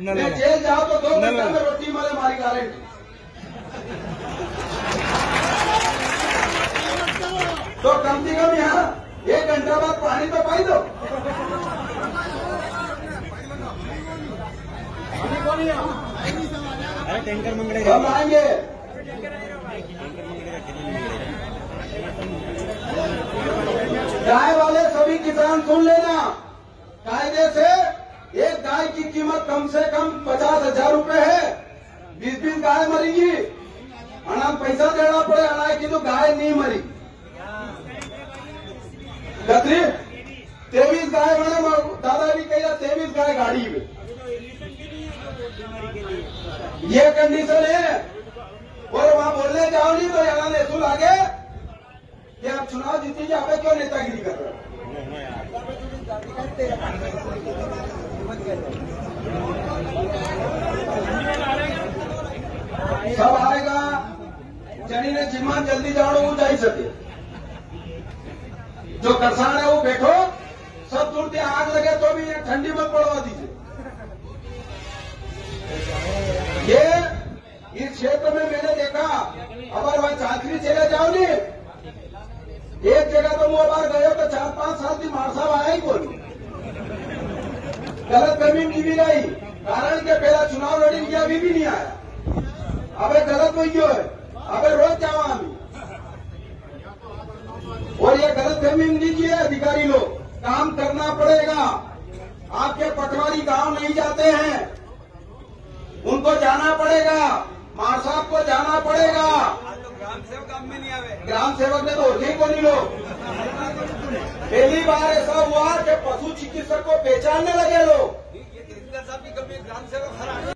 मैं जेल जाओ तो दो घंटा। में रोटी मारे मारी गारंटी तो कम से कम यहाँ एक घंटा बाद पानी तो पाई दो। अरे टैंकर मंगड़े। कब आएँगे। गाय वाले सभी किसान सुन लेना। कायदे से कीमत कम से कम पचास हज़ार रुपये है। बीस बीस गाय मरेगी। अनाज पैसा देना पड़े, अना की तो गाय नहीं मरी। गत्री तेवीस गाय मैंने दादाजी कही तेवीस गाय गाड़ी में। ये कंडीशन है। और वहाँ बोलने जाओ नहीं तो यहाँ ने सुन आगे कि आप चुनाव जीतीजिए आप क्यों नेतागिरी कर रहे हो? सब आएगा। जनी ने जिम्मा जल्दी जाओ वो जा सके। जो करसान है, वो बैठो। सब तुरंत आग लगे तो भी ठंडी में पड़वा दीजिए ये, इस क्षेत्र में मैंने देखा अगर वहाँ चाकरी चले जाओ नी जगह तो वो बार गए तो चार पाँच साल की मार साहब आया ही कोई। गलत फहमी की भी गई कारण के पहला चुनाव लड़ी गया अभी भी नहीं आया। अबे गलत क्यों है? अबे रोज जाओ हम और ये गलत फहमी लीजिए अधिकारी लोग। काम करना पड़ेगा। आपके पटवारी गाँव नहीं जाते हैं। उनको जाना पड़ेगा। मार साहब को जाना पड़ेगा। ग्राम सेवक काम में नहीं आवे। ग्राम सेवक ने तो होते ही को नहीं लोग। पहली बार ऐसा हुआ कि पशु चिकित्सक को पहचानने लगे लोग। ये तहसीलदार साहब की कमी ग्राम सेवक हरा